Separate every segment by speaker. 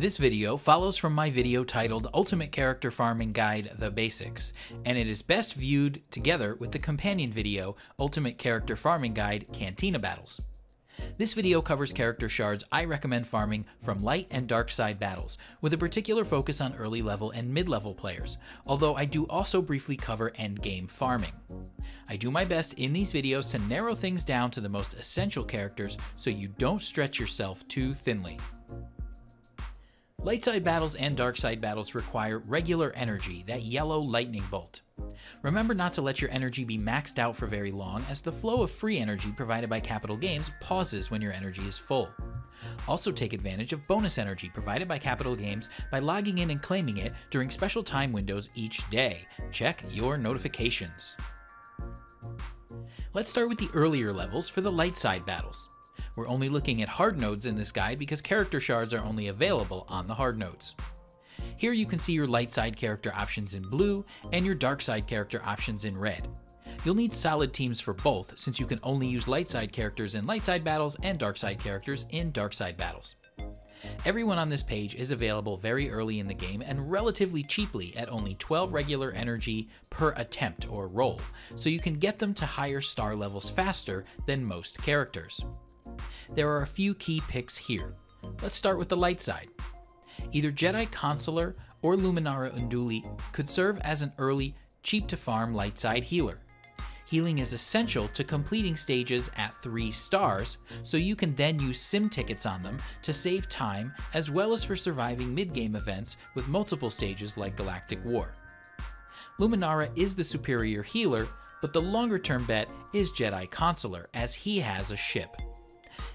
Speaker 1: This video follows from my video titled Ultimate Character Farming Guide The Basics, and it is best viewed together with the companion video Ultimate Character Farming Guide Cantina Battles. This video covers character shards I recommend farming from light and dark side battles, with a particular focus on early level and mid level players, although I do also briefly cover endgame farming. I do my best in these videos to narrow things down to the most essential characters so you don't stretch yourself too thinly. Light side battles and dark side battles require regular energy, that yellow lightning bolt. Remember not to let your energy be maxed out for very long, as the flow of free energy provided by Capital Games pauses when your energy is full. Also take advantage of bonus energy provided by Capital Games by logging in and claiming it during special time windows each day. Check your notifications. Let's start with the earlier levels for the light side battles. We're only looking at hard nodes in this guide because character shards are only available on the hard nodes. Here you can see your light side character options in blue and your dark side character options in red. You'll need solid teams for both since you can only use light side characters in light side battles and dark side characters in dark side battles. Everyone on this page is available very early in the game and relatively cheaply at only 12 regular energy per attempt or roll, so you can get them to higher star levels faster than most characters. There are a few key picks here. Let's start with the light side. Either Jedi Consular or Luminara Unduli could serve as an early, cheap to farm light side healer. Healing is essential to completing stages at 3 stars, so you can then use sim tickets on them to save time as well as for surviving mid-game events with multiple stages like Galactic War. Luminara is the superior healer, but the longer term bet is Jedi Consular as he has a ship.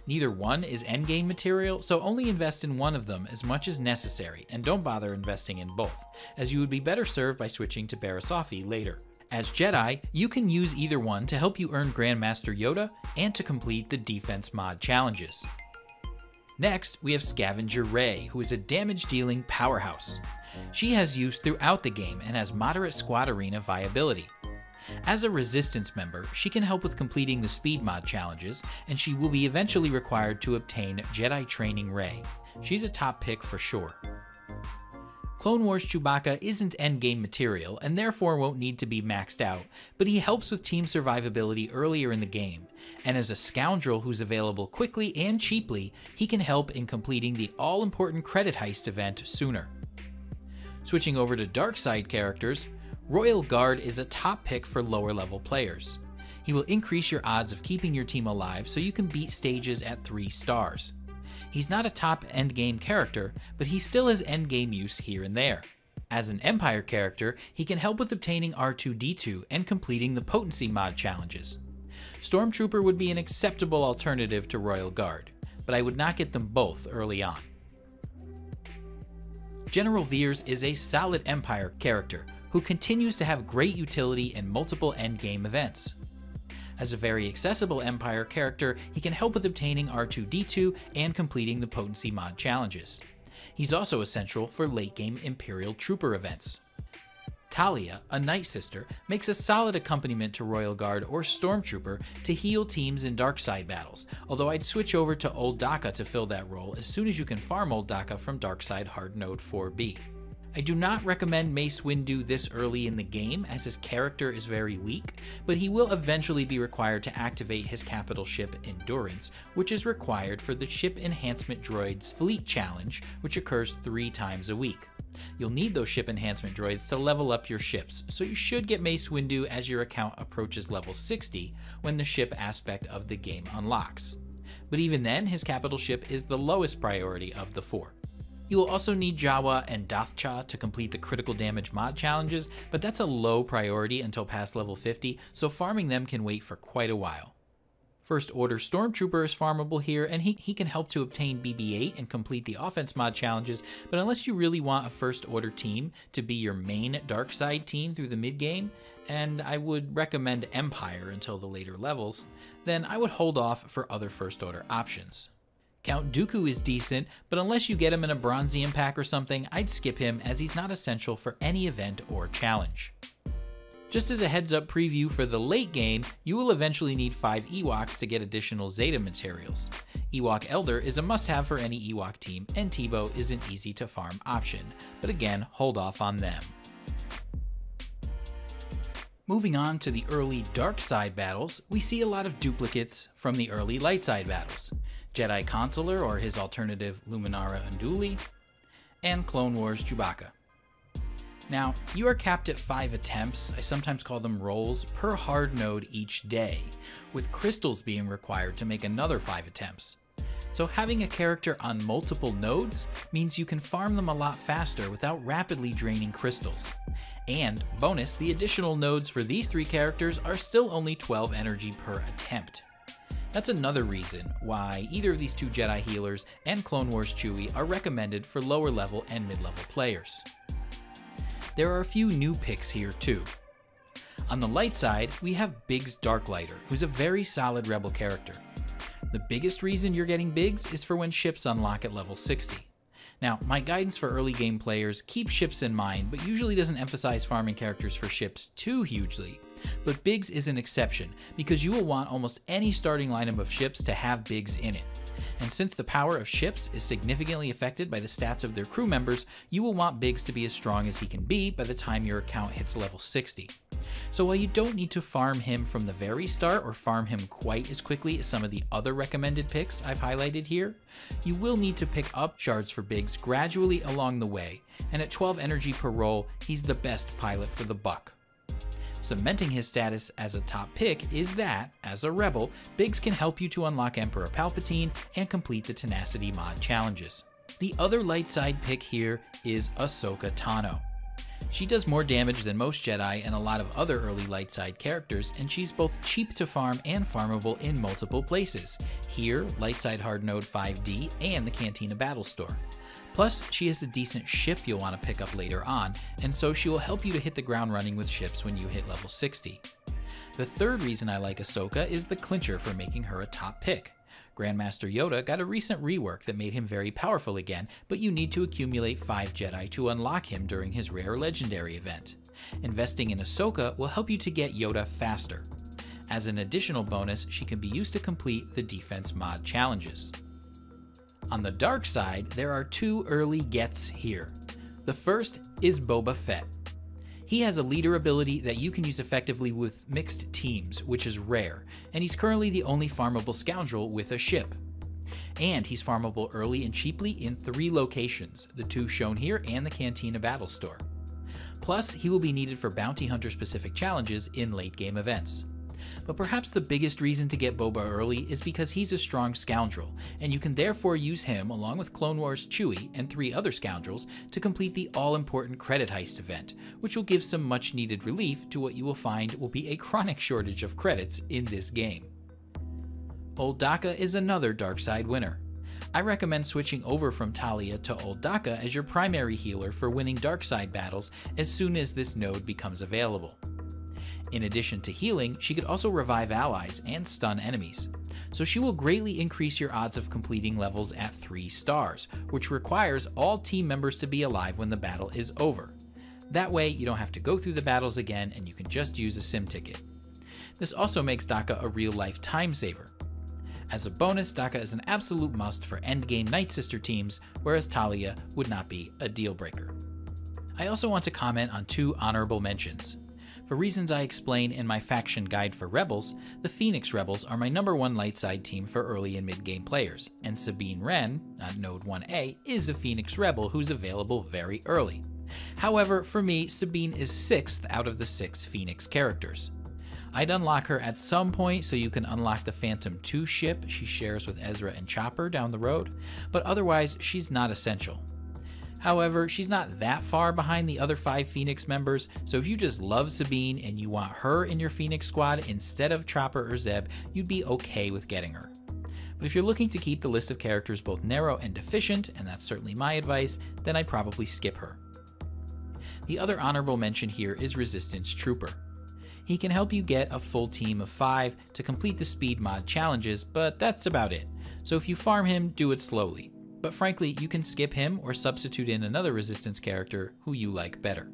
Speaker 1: Neither one is endgame material, so only invest in one of them as much as necessary, and don't bother investing in both, as you would be better served by switching to Barriss Offee later. As Jedi, you can use either one to help you earn Grandmaster Yoda and to complete the defense mod challenges. Next, we have Scavenger Rey, who is a damage dealing powerhouse. She has use throughout the game and has moderate squad arena viability. As a Resistance member, she can help with completing the speed mod challenges, and she will be eventually required to obtain Jedi Training Rey. She's a top pick for sure. Clone Wars Chewbacca isn't endgame material and therefore won't need to be maxed out, but he helps with team survivability earlier in the game, and as a scoundrel who's available quickly and cheaply, he can help in completing the all important credit heist event sooner. Switching over to dark side characters, Royal Guard is a top pick for lower level players. He will increase your odds of keeping your team alive so you can beat stages at 3 stars. He's not a top endgame character, but he still has endgame use here and there. As an Empire character, he can help with obtaining R2-D2 and completing the potency mod challenges. Stormtrooper would be an acceptable alternative to Royal Guard, but I would not get them both early on. General Veers is a solid Empire character who continues to have great utility in multiple endgame events. As a very accessible Empire character, he can help with obtaining R2-D2 and completing the Potency mod challenges. He's also essential for late-game Imperial Trooper events. Talia, a Night Sister, makes a solid accompaniment to Royal Guard or Stormtrooper to heal teams in Darkside battles, although I'd switch over to Old Daka to fill that role as soon as you can farm Old Daka from Darkside Hard Node 4B. I do not recommend Mace Windu this early in the game as his character is very weak, but he will eventually be required to activate his capital ship Endurance, which is required for the Ship Enhancement Droids Fleet Challenge, which occurs three times a week. You'll need those ship enhancement droids to level up your ships, so you should get Mace Windu as your account approaches level 60 when the ship aspect of the game unlocks. But even then, his capital ship is the lowest priority of the four. You will also need Jawa and Dathcha to complete the critical damage mod challenges, but that's a low priority until past level 50, so farming them can wait for quite a while. First Order Stormtrooper is farmable here, and he, he can help to obtain BB-8 and complete the offense mod challenges, but unless you really want a First Order team to be your main dark side team through the mid-game, and I would recommend Empire until the later levels, then I would hold off for other First Order options. Count Dooku is decent, but unless you get him in a Bronzium pack or something, I'd skip him as he's not essential for any event or challenge. Just as a heads up preview for the late game, you will eventually need 5 Ewoks to get additional Zeta materials. Ewok Elder is a must have for any Ewok team, and Teebo is an easy to farm option, but again, hold off on them. Moving on to the early dark side battles, we see a lot of duplicates from the early light side battles. Jedi Consular or his alternative Luminara Unduli, and Clone Wars Chewbacca. Now, you are capped at 5 attempts, I sometimes call them rolls, per hard node each day, with crystals being required to make another 5 attempts. So having a character on multiple nodes means you can farm them a lot faster without rapidly draining crystals. And bonus, the additional nodes for these three characters are still only 12 energy per attempt. That's another reason why either of these two Jedi healers and Clone Wars Chewie are recommended for lower level and mid level players. There are a few new picks here too. On the light side, we have Biggs Darklighter, who's a very solid rebel character. The biggest reason you're getting Biggs is for when ships unlock at level 60. Now, my guidance for early game players keeps ships in mind, but usually doesn't emphasize farming characters for ships too hugely. But Biggs is an exception, because you will want almost any starting lineup of ships to have Biggs in it. And since the power of ships is significantly affected by the stats of their crew members, you will want Biggs to be as strong as he can be by the time your account hits level 60. So while you don't need to farm him from the very start or farm him quite as quickly as some of the other recommended picks I've highlighted here, you will need to pick up shards for Biggs gradually along the way, and at 12 energy per roll, he's the best pilot for the buck. Cementing his status as a top pick is that, as a rebel, Biggs can help you to unlock Emperor Palpatine and complete the Tenacity mod challenges. The other light side pick here is Ahsoka Tano. She does more damage than most Jedi and a lot of other early light side characters, and she's both cheap to farm and farmable in multiple places. Here, light side hard node 5D and the Cantina Battle Store. Plus, she has a decent ship you'll want to pick up later on, and so she will help you to hit the ground running with ships when you hit level 60. The third reason I like Ahsoka is the clincher for making her a top pick. Grandmaster Yoda got a recent rework that made him very powerful again, but you need to accumulate 5 Jedi to unlock him during his rare legendary event. Investing in Ahsoka will help you to get Yoda faster. As an additional bonus, she can be used to complete the defense mod challenges. On the dark side, there are two early gets here. The first is Boba Fett. He has a leader ability that you can use effectively with mixed teams, which is rare, and he's currently the only farmable scoundrel with a ship. And he's farmable early and cheaply in three locations, the two shown here and the Cantina Battle Store. Plus, he will be needed for bounty hunter specific challenges in late game events but perhaps the biggest reason to get Boba early is because he's a strong scoundrel, and you can therefore use him along with Clone Wars Chewie and three other scoundrels to complete the all-important credit heist event, which will give some much needed relief to what you will find will be a chronic shortage of credits in this game. Old Daka is another dark side winner. I recommend switching over from Talia to Old Daka as your primary healer for winning dark side battles as soon as this node becomes available. In addition to healing, she could also revive allies and stun enemies. So she will greatly increase your odds of completing levels at 3 stars, which requires all team members to be alive when the battle is over. That way, you don't have to go through the battles again and you can just use a sim ticket. This also makes Daka a real life time saver. As a bonus, Daka is an absolute must for endgame Night Sister teams, whereas Talia would not be a deal breaker. I also want to comment on two honorable mentions. For reasons I explain in my faction guide for Rebels, the Phoenix Rebels are my number one light side team for early and mid game players, and Sabine Wren, at Node 1A, is a Phoenix Rebel who's available very early. However, for me, Sabine is 6th out of the 6 Phoenix characters. I'd unlock her at some point so you can unlock the Phantom 2 ship she shares with Ezra and Chopper down the road, but otherwise, she's not essential. However, she's not that far behind the other five Phoenix members, so if you just love Sabine and you want her in your Phoenix squad instead of Chopper or Zeb, you'd be okay with getting her. But if you're looking to keep the list of characters both narrow and deficient, and that's certainly my advice, then I'd probably skip her. The other honorable mention here is Resistance Trooper. He can help you get a full team of 5 to complete the speed mod challenges, but that's about it. So if you farm him, do it slowly but frankly, you can skip him or substitute in another Resistance character who you like better.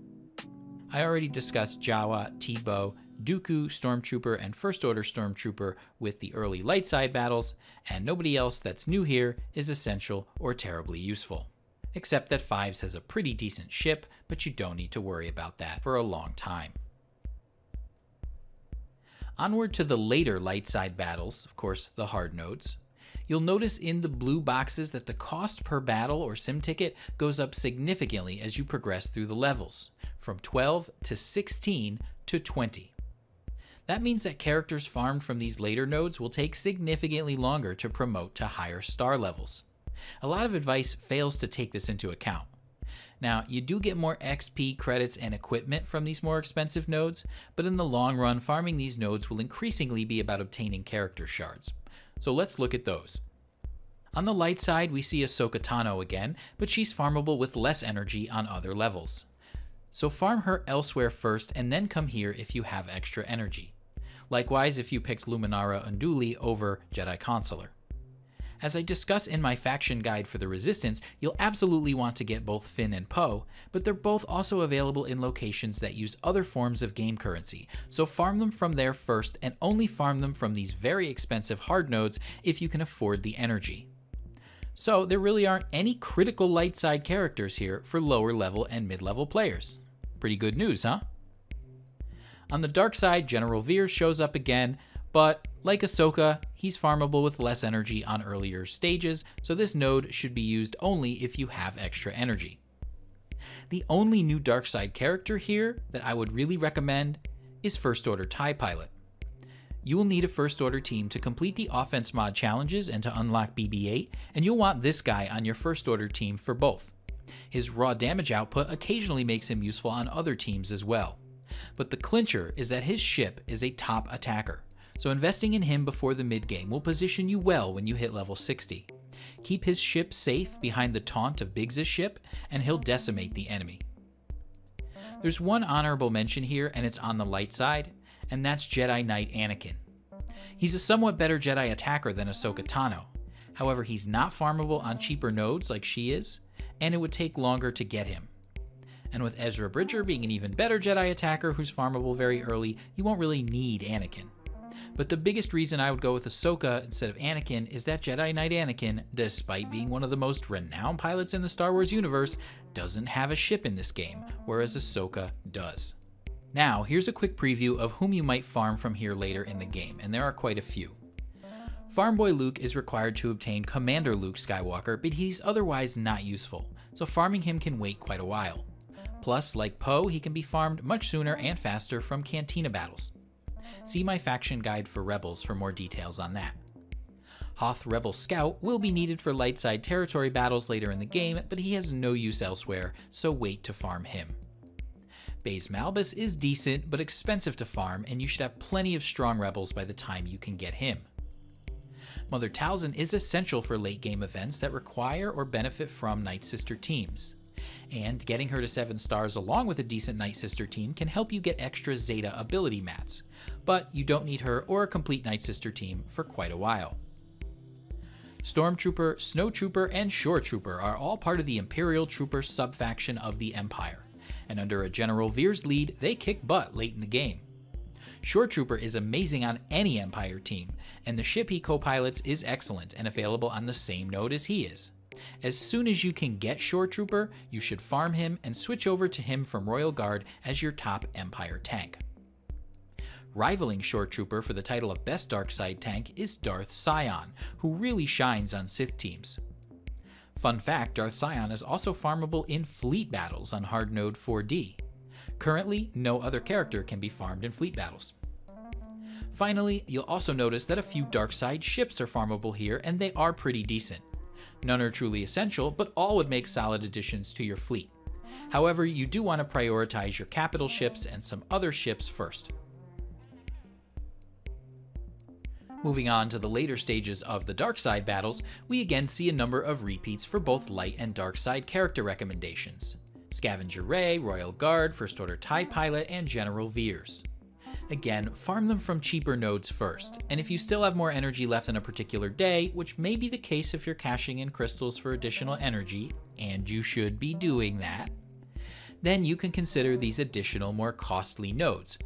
Speaker 1: I already discussed Jawa, Teebo, Dooku, Stormtrooper, and First Order Stormtrooper with the early light side battles, and nobody else that's new here is essential or terribly useful. Except that Fives has a pretty decent ship, but you don't need to worry about that for a long time. Onward to the later light side battles, of course, the hard nodes. You'll notice in the blue boxes that the cost per battle or sim ticket goes up significantly as you progress through the levels, from 12 to 16 to 20. That means that characters farmed from these later nodes will take significantly longer to promote to higher star levels. A lot of advice fails to take this into account. Now, you do get more XP credits and equipment from these more expensive nodes, but in the long run, farming these nodes will increasingly be about obtaining character shards. So let's look at those. On the light side, we see Ahsoka Tano again, but she's farmable with less energy on other levels. So farm her elsewhere first and then come here if you have extra energy. Likewise if you picked Luminara Unduli over Jedi Consular. As I discuss in my faction guide for the Resistance, you'll absolutely want to get both Finn and Poe, but they're both also available in locations that use other forms of game currency, so farm them from there first and only farm them from these very expensive hard nodes if you can afford the energy. So there really aren't any critical light side characters here for lower level and mid level players. Pretty good news, huh? On the dark side, General Veers shows up again, but like Ahsoka, he's farmable with less energy on earlier stages, so this node should be used only if you have extra energy. The only new dark side character here that I would really recommend is First Order TIE Pilot. You will need a First Order team to complete the offense mod challenges and to unlock BB 8, and you'll want this guy on your First Order team for both. His raw damage output occasionally makes him useful on other teams as well. But the clincher is that his ship is a top attacker, so investing in him before the mid game will position you well when you hit level 60. Keep his ship safe behind the taunt of Biggs' ship, and he'll decimate the enemy. There's one honorable mention here, and it's on the light side, and that's Jedi Knight Anakin. He's a somewhat better Jedi attacker than Ahsoka Tano. However, he's not farmable on cheaper nodes like she is, and it would take longer to get him. And with Ezra Bridger being an even better Jedi attacker who's farmable very early, you won't really need Anakin. But the biggest reason I would go with Ahsoka instead of Anakin is that Jedi Knight Anakin, despite being one of the most renowned pilots in the Star Wars universe, doesn't have a ship in this game, whereas Ahsoka does. Now, here's a quick preview of whom you might farm from here later in the game, and there are quite a few. Farm Boy Luke is required to obtain Commander Luke Skywalker, but he's otherwise not useful, so farming him can wait quite a while. Plus, like Poe, he can be farmed much sooner and faster from Cantina battles. See my faction guide for Rebels for more details on that. Hoth Rebel Scout will be needed for light side territory battles later in the game, but he has no use elsewhere, so wait to farm him. Baze Malbus is decent, but expensive to farm, and you should have plenty of strong rebels by the time you can get him. Mother Talzin is essential for late game events that require or benefit from Night Sister teams and getting her to 7 stars along with a decent Night Sister team can help you get extra Zeta ability mats, but you don't need her or a complete Night Sister team for quite a while. Stormtrooper, Snowtrooper, and Shore Trooper are all part of the Imperial Trooper subfaction of the Empire, and under a General Veers lead, they kick butt late in the game. Shore Trooper is amazing on any Empire team, and the ship he co-pilots is excellent and available on the same node as he is. As soon as you can get Shore Trooper, you should farm him and switch over to him from Royal Guard as your top Empire tank. Rivaling Shore Trooper for the title of Best Dark Side tank is Darth Sion, who really shines on Sith teams. Fun fact, Darth Sion is also farmable in fleet battles on hard node 4D. Currently, no other character can be farmed in fleet battles. Finally, you'll also notice that a few dark side ships are farmable here and they are pretty decent. None are truly essential, but all would make solid additions to your fleet. However, you do want to prioritize your capital ships and some other ships first. Moving on to the later stages of the dark side battles, we again see a number of repeats for both light and dark side character recommendations. Scavenger Rey, Royal Guard, First Order TIE Pilot, and General Veers. Again, farm them from cheaper nodes first, and if you still have more energy left in a particular day, which may be the case if you're cashing in crystals for additional energy, and you should be doing that, then you can consider these additional more costly nodes,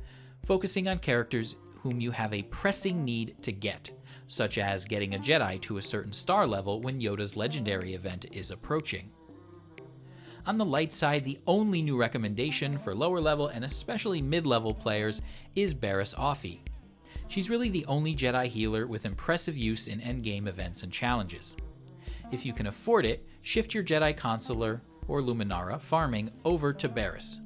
Speaker 1: focusing on characters whom you have a pressing need to get, such as getting a Jedi to a certain star level when Yoda's legendary event is approaching. On the light side, the only new recommendation for lower level and especially mid level players is Barriss Offee. She's really the only Jedi healer with impressive use in endgame events and challenges. If you can afford it, shift your Jedi Consular or Luminara farming over to Barriss.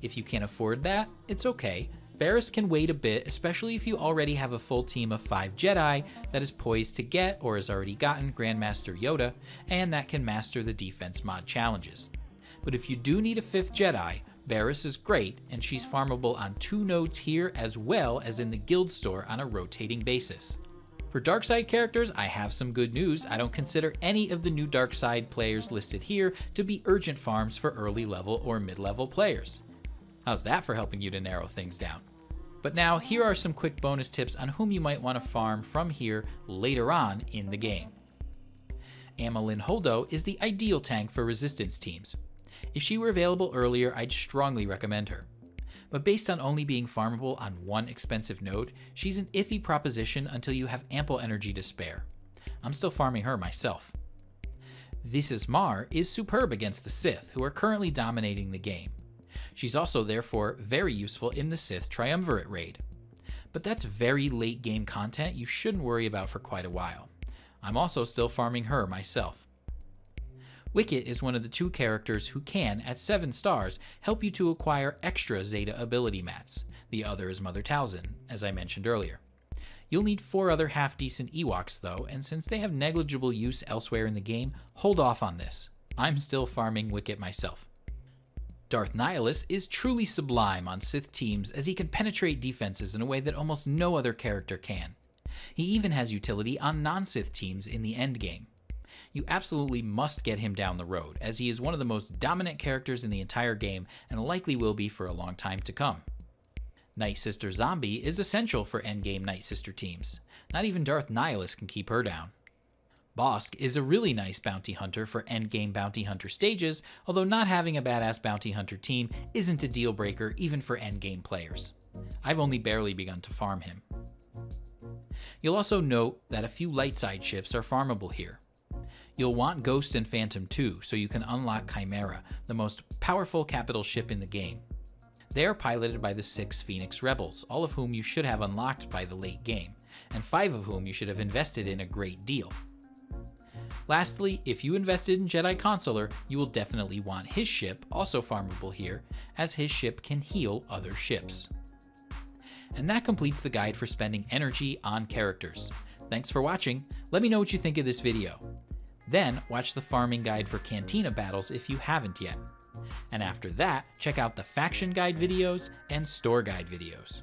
Speaker 1: If you can't afford that, it's okay. Barriss can wait a bit, especially if you already have a full team of 5 Jedi that is poised to get or has already gotten Grandmaster Yoda, and that can master the defense mod challenges. But if you do need a 5th Jedi, Barriss is great, and she's farmable on two nodes here as well as in the guild store on a rotating basis. For dark side characters, I have some good news. I don't consider any of the new dark side players listed here to be urgent farms for early level or mid level players. How's that for helping you to narrow things down? But now, here are some quick bonus tips on whom you might want to farm from here later on in the game. Amilyn Holdo is the ideal tank for resistance teams. If she were available earlier, I'd strongly recommend her but based on only being farmable on one expensive node, she's an iffy proposition until you have ample energy to spare. I'm still farming her myself. Visas Marr is superb against the Sith, who are currently dominating the game. She's also therefore very useful in the Sith Triumvirate raid. But that's very late game content you shouldn't worry about for quite a while. I'm also still farming her myself. Wicket is one of the two characters who can, at 7 stars, help you to acquire extra Zeta ability mats. The other is Mother Talzin, as I mentioned earlier. You'll need 4 other half-decent Ewoks though, and since they have negligible use elsewhere in the game, hold off on this. I'm still farming Wicket myself. Darth Nihilus is truly sublime on Sith teams as he can penetrate defenses in a way that almost no other character can. He even has utility on non-Sith teams in the endgame you absolutely must get him down the road, as he is one of the most dominant characters in the entire game and likely will be for a long time to come. Night Sister Zombie is essential for endgame Night Sister teams. Not even Darth Nihilus can keep her down. Bossk is a really nice bounty hunter for endgame bounty hunter stages, although not having a badass bounty hunter team isn't a deal breaker even for endgame players. I've only barely begun to farm him. You'll also note that a few light side ships are farmable here. You'll want Ghost and Phantom too, so you can unlock Chimera, the most powerful capital ship in the game. They are piloted by the six Phoenix Rebels, all of whom you should have unlocked by the late game, and five of whom you should have invested in a great deal. Lastly, if you invested in Jedi Consular, you will definitely want his ship, also farmable here, as his ship can heal other ships. And that completes the guide for spending energy on characters. Thanks for watching, let me know what you think of this video. Then watch the farming guide for Cantina battles if you haven't yet. And after that, check out the faction guide videos and store guide videos.